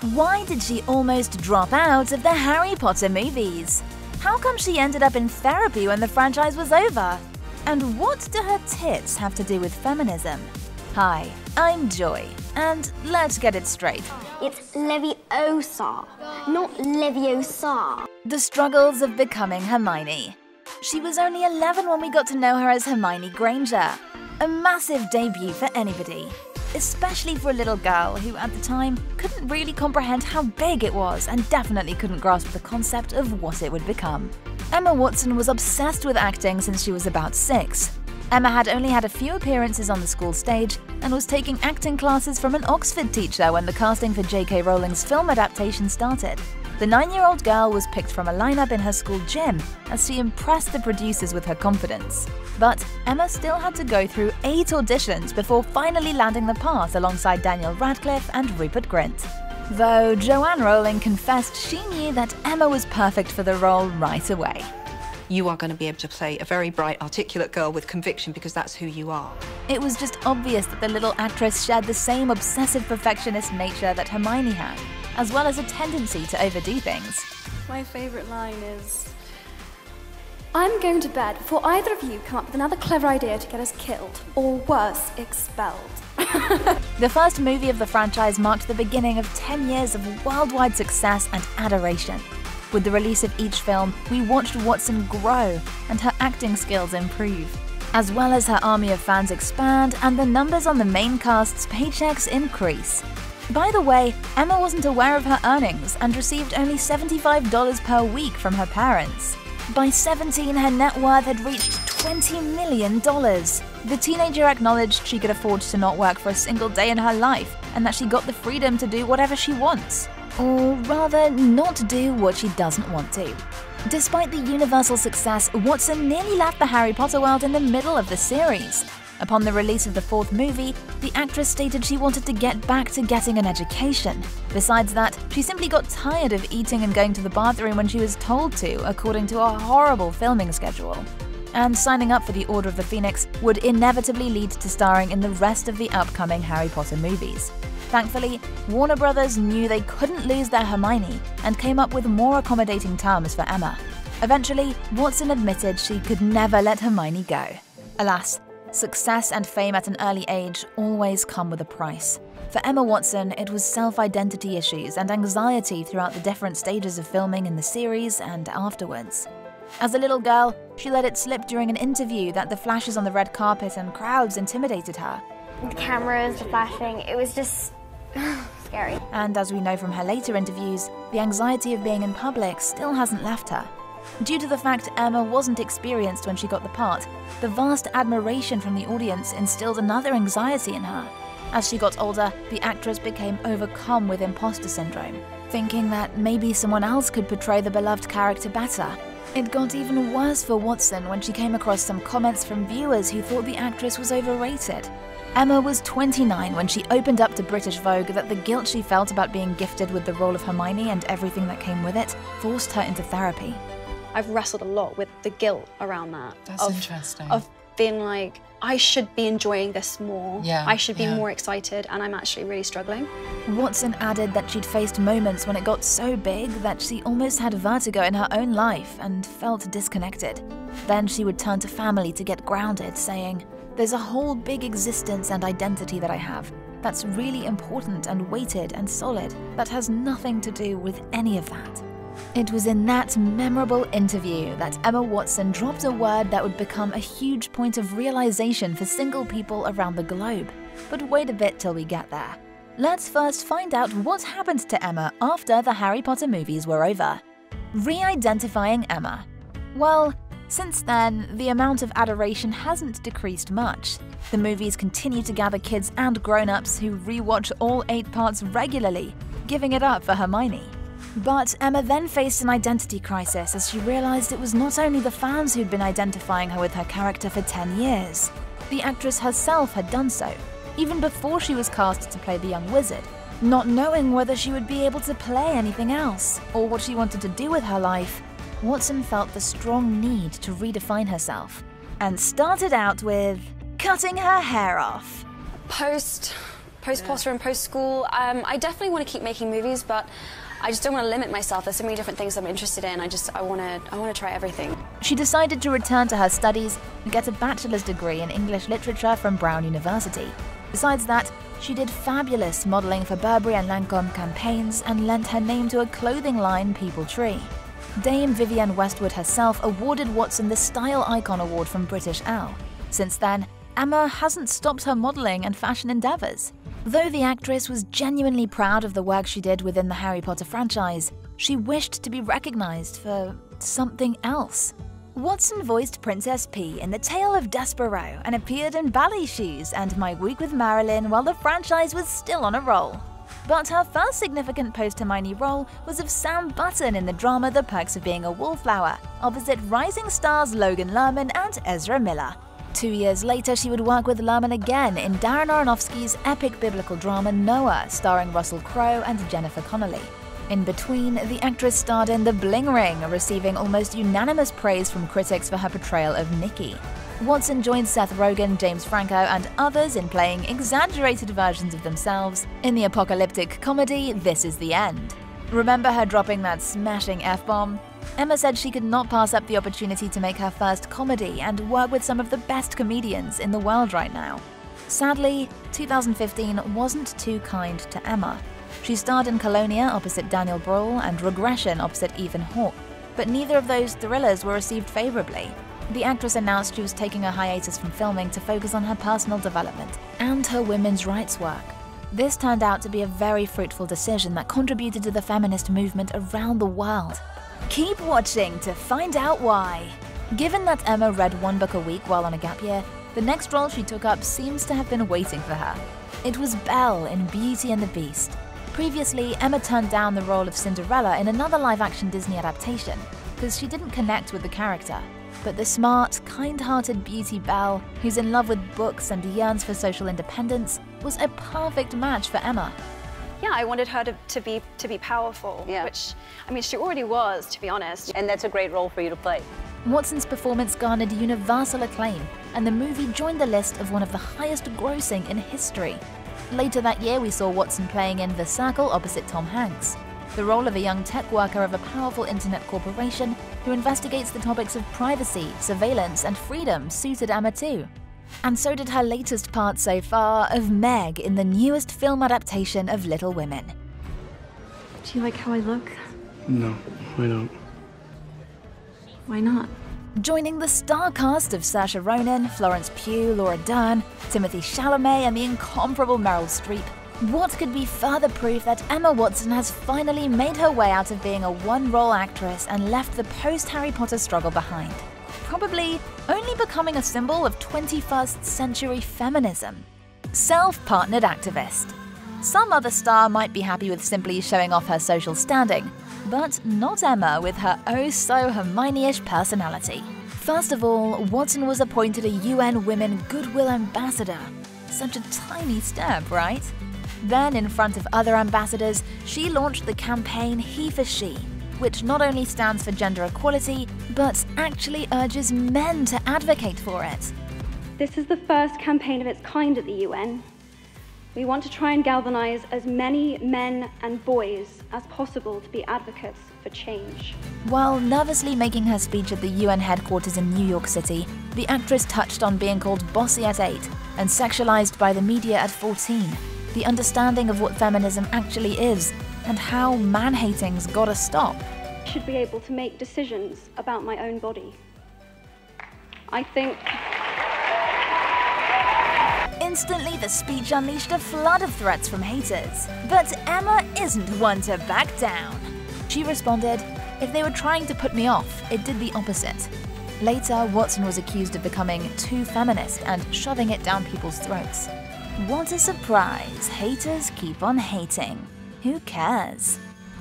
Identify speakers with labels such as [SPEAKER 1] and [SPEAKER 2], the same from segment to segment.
[SPEAKER 1] Why did she almost drop out of the Harry Potter movies? How come she ended up in therapy when the franchise was over? And what do her tits have to do with feminism? Hi, I'm Joy, and let's get it straight.
[SPEAKER 2] It's Leviosa, not Leviosa.
[SPEAKER 1] The struggles of becoming Hermione. She was only 11 when we got to know her as Hermione Granger. A massive debut for anybody, especially for a little girl who at the time couldn't really comprehend how big it was and definitely couldn't grasp the concept of what it would become. Emma Watson was obsessed with acting since she was about six. Emma had only had a few appearances on the school stage and was taking acting classes from an Oxford teacher when the casting for J.K. Rowling's film adaptation started. The nine year old girl was picked from a lineup in her school gym as she impressed the producers with her confidence. But Emma still had to go through eight auditions before finally landing the part alongside Daniel Radcliffe and Rupert Grint. Though Joanne Rowling confessed she knew that Emma was perfect for the role right away.
[SPEAKER 3] You are going to be able to play a very bright, articulate girl with conviction because that's who you are.
[SPEAKER 1] It was just obvious that the little actress shared the same obsessive perfectionist nature that Hermione had, as well as a tendency to overdo things.
[SPEAKER 4] My favourite line is I'm going to bed before either of you come up with another clever idea to get us killed, or worse, expelled.
[SPEAKER 1] the first movie of the franchise marked the beginning of 10 years of worldwide success and adoration. With the release of each film, we watched Watson grow and her acting skills improve, as well as her army of fans expand and the numbers on the main cast's paychecks increase. By the way, Emma wasn't aware of her earnings and received only $75 per week from her parents. By 17, her net worth had reached $20 million. The teenager acknowledged she could afford to not work for a single day in her life and that she got the freedom to do whatever she wants. Or rather, not do what she doesn't want to. Despite the universal success, Watson nearly left the Harry Potter world in the middle of the series. Upon the release of the fourth movie, the actress stated she wanted to get back to getting an education. Besides that, she simply got tired of eating and going to the bathroom when she was told to, according to a horrible filming schedule. And signing up for the Order of the Phoenix would inevitably lead to starring in the rest of the upcoming Harry Potter movies. Thankfully, Warner Brothers knew they couldn't lose their Hermione and came up with more accommodating terms for Emma. Eventually, Watson admitted she could never let Hermione go. Alas, Success and fame at an early age always come with a price. For Emma Watson, it was self identity issues and anxiety throughout the different stages of filming in the series and afterwards. As a little girl, she let it slip during an interview that the flashes on the red carpet and crowds intimidated her.
[SPEAKER 2] The cameras, the flashing, it was just scary.
[SPEAKER 1] And as we know from her later interviews, the anxiety of being in public still hasn't left her. Due to the fact Emma wasn't experienced when she got the part, the vast admiration from the audience instilled another anxiety in her. As she got older, the actress became overcome with imposter syndrome, thinking that maybe someone else could portray the beloved character better. It got even worse for Watson when she came across some comments from viewers who thought the actress was overrated. Emma was 29 when she opened up to British Vogue that the guilt she felt about being gifted with the role of Hermione and everything that came with it forced her into therapy.
[SPEAKER 4] I've wrestled a lot with the guilt around that.
[SPEAKER 5] That's
[SPEAKER 4] of,
[SPEAKER 5] interesting.
[SPEAKER 4] Of being like, I should be enjoying this more.
[SPEAKER 5] Yeah,
[SPEAKER 4] I should be
[SPEAKER 5] yeah.
[SPEAKER 4] more excited, and I'm actually really struggling.
[SPEAKER 1] Watson added that she'd faced moments when it got so big that she almost had vertigo in her own life and felt disconnected. Then she would turn to family to get grounded, saying, There's a whole big existence and identity that I have that's really important and weighted and solid that has nothing to do with any of that. It was in that memorable interview that Emma Watson dropped a word that would become a huge point of realization for single people around the globe. But wait a bit till we get there. Let's first find out what happened to Emma after the Harry Potter movies were over. Re identifying Emma. Well, since then, the amount of adoration hasn't decreased much. The movies continue to gather kids and grown ups who rewatch all eight parts regularly, giving it up for Hermione. But Emma then faced an identity crisis as she realized it was not only the fans who'd been identifying her with her character for 10 years. The actress herself had done so, even before she was cast to play the young wizard, not knowing whether she would be able to play anything else or what she wanted to do with her life. Watson felt the strong need to redefine herself and started out with cutting her hair off.
[SPEAKER 4] Post
[SPEAKER 5] post Potter and post school. Um, I definitely want to keep making movies, but I just don't want to limit myself. There's so many different things I'm interested in. I just I want to I want to try everything.
[SPEAKER 1] She decided to return to her studies and get a bachelor's degree in English literature from Brown University. Besides that, she did fabulous modeling for Burberry and Lancome campaigns and lent her name to a clothing line People Tree. Dame Vivienne Westwood herself awarded Watson the Style Icon Award from British Elle. Since then, Emma hasn't stopped her modeling and fashion endeavors. Though the actress was genuinely proud of the work she did within the Harry Potter franchise, she wished to be recognized for something else. Watson voiced Princess Pea in The Tale of Despereaux and appeared in Ballet Shoes and My Week with Marilyn while the franchise was still on a roll. But her first significant post-Hermione role was of Sam Button in the drama The Perks of Being a Wallflower, opposite rising stars Logan Lerman and Ezra Miller. Two years later, she would work with Lerman again in Darren Aronofsky's epic biblical drama Noah, starring Russell Crowe and Jennifer Connelly. In between, the actress starred in The Bling Ring, receiving almost unanimous praise from critics for her portrayal of Nikki. Watson joined Seth Rogen, James Franco, and others in playing exaggerated versions of themselves in the apocalyptic comedy This Is the End. Remember her dropping that smashing F bomb? Emma said she could not pass up the opportunity to make her first comedy and work with some of the best comedians in the world right now. Sadly, 2015 wasn't too kind to Emma. She starred in Colonia opposite Daniel Bruhl and Regression opposite Ethan Hawke, but neither of those thrillers were received favorably. The actress announced she was taking a hiatus from filming to focus on her personal development and her women's rights work. This turned out to be a very fruitful decision that contributed to the feminist movement around the world. Keep watching to find out why. Given that Emma read one book a week while on a gap year, the next role she took up seems to have been waiting for her. It was Belle in Beauty and the Beast, Previously, Emma turned down the role of Cinderella in another live action Disney adaptation because she didn't connect with the character. But the smart, kind hearted beauty Belle, who's in love with books and yearns for social independence, was a perfect match for Emma.
[SPEAKER 6] Yeah, I wanted her to, to be to be powerful,
[SPEAKER 7] yeah.
[SPEAKER 6] which I mean she already was, to be honest.
[SPEAKER 7] And that's a great role for you to play.
[SPEAKER 1] Watson's performance garnered universal acclaim, and the movie joined the list of one of the highest grossing in history. Later that year, we saw Watson playing in The Circle opposite Tom Hanks, the role of a young tech worker of a powerful internet corporation who investigates the topics of privacy, surveillance, and freedom suited Emma too. And so did her latest part so far of Meg in the newest film adaptation of Little Women.
[SPEAKER 8] Do you like how I look?
[SPEAKER 9] No, I don't.
[SPEAKER 8] Why not?
[SPEAKER 1] joining the star cast of Saoirse Ronan, Florence Pugh, Laura Dern, Timothée Chalamet, and the incomparable Meryl Streep. What could be further proof that Emma Watson has finally made her way out of being a one role actress and left the post Harry Potter struggle behind? Probably only becoming a symbol of 21st century feminism. Self partnered activist. Some other star might be happy with simply showing off her social standing, but not Emma with her oh so Hermione-ish personality. First of all, Watson was appointed a UN Women Goodwill Ambassador. Such a tiny step, right? Then, in front of other ambassadors, she launched the campaign He for She, which not only stands for gender equality, but actually urges men to advocate for it.
[SPEAKER 10] This is the first campaign of its kind at the UN, we want to try and galvanise as many men and boys as possible to be advocates for change.
[SPEAKER 1] While nervously making her speech at the UN headquarters in New York City, the actress touched on being called bossy at 8 and sexualized by the media at 14, the understanding of what feminism actually is, and how man hating's gotta stop.
[SPEAKER 10] I should be able to make decisions about my own body. I think.
[SPEAKER 1] Instantly, the speech unleashed a flood of threats from haters. But Emma isn't one to back down. She responded, If they were trying to put me off, it did the opposite. Later, Watson was accused of becoming too feminist and shoving it down people's throats. What a surprise! Haters keep on hating. Who cares?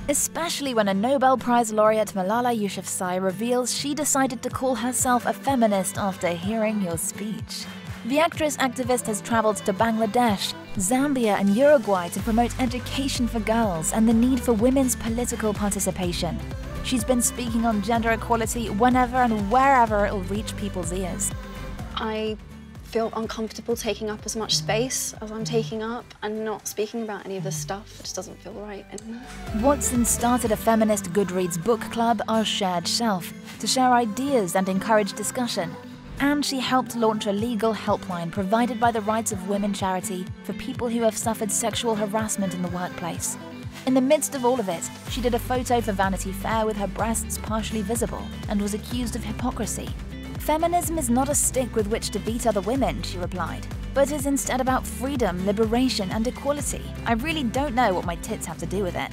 [SPEAKER 1] Especially when a Nobel Prize laureate Malala Yousafzai reveals she decided to call herself a feminist after hearing your speech. The actress activist has traveled to Bangladesh, Zambia, and Uruguay to promote education for girls and the need for women's political participation. She's been speaking on gender equality whenever and wherever it'll reach people's ears.
[SPEAKER 5] I feel uncomfortable taking up as much space as I'm taking up and not speaking about any of this stuff. It just doesn't feel right anymore.
[SPEAKER 1] Watson started a feminist Goodreads book club, Our Shared Shelf, to share ideas and encourage discussion. And she helped launch a legal helpline provided by the Rights of Women charity for people who have suffered sexual harassment in the workplace. In the midst of all of it, she did a photo for Vanity Fair with her breasts partially visible and was accused of hypocrisy. Feminism is not a stick with which to beat other women, she replied, but is instead about freedom, liberation, and equality. I really don't know what my tits have to do with it.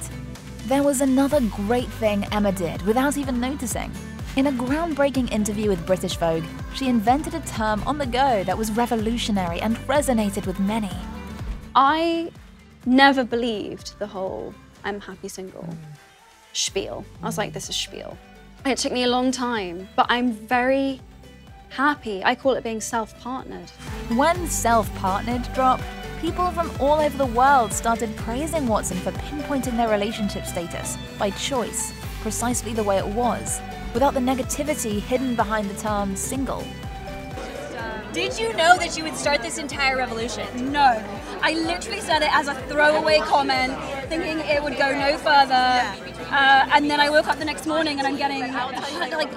[SPEAKER 1] There was another great thing Emma did without even noticing. In a groundbreaking interview with British Vogue, she invented a term on the go that was revolutionary and resonated with many.
[SPEAKER 5] I never believed the whole I'm happy single spiel. I was like, this is spiel. It took me a long time, but I'm very happy. I call it being self-partnered.
[SPEAKER 1] When self-partnered dropped, people from all over the world started praising Watson for pinpointing their relationship status by choice, precisely the way it was, without the negativity hidden behind the term single.
[SPEAKER 7] Did you know that you would start this entire revolution? No. I literally said it as a throwaway comment, thinking it would go no further. Uh, and then I woke up the next morning and I'm getting like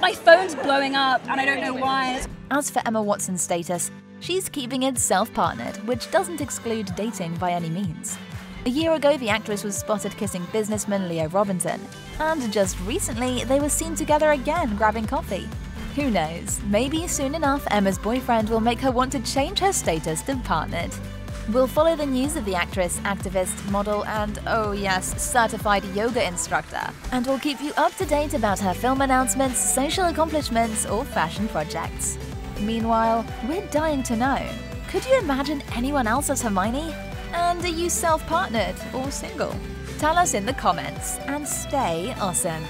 [SPEAKER 7] my phone's blowing up and I don't know why.
[SPEAKER 1] As for Emma Watson's status, she's keeping it self-partnered, which doesn't exclude dating by any means. A year ago, the actress was spotted kissing businessman Leo Robinson, and just recently, they were seen together again grabbing coffee. Who knows, maybe soon enough Emma's boyfriend will make her want to change her status to partnered. We'll follow the news of the actress, activist, model, and oh yes, certified yoga instructor. And we'll keep you up to date about her film announcements, social accomplishments, or fashion projects. Meanwhile, we're dying to know could you imagine anyone else as Hermione? And are you self partnered or single? Tell us in the comments and stay awesome.